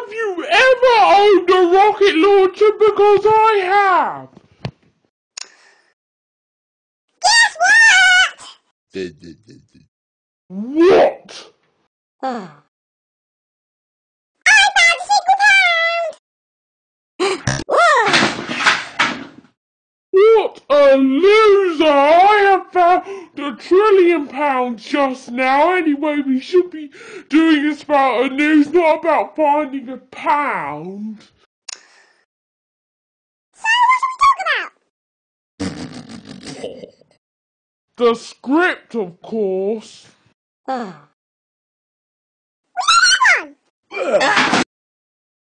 Have you ever owned a rocket launcher? Because I have. Guess what? What? I found a secret pound! Whoa! What a loser! Have found a trillion pounds just now. Anyway, we should be doing this about a news, not about finding a pound. So what are we talking about? The script, of course. Oh.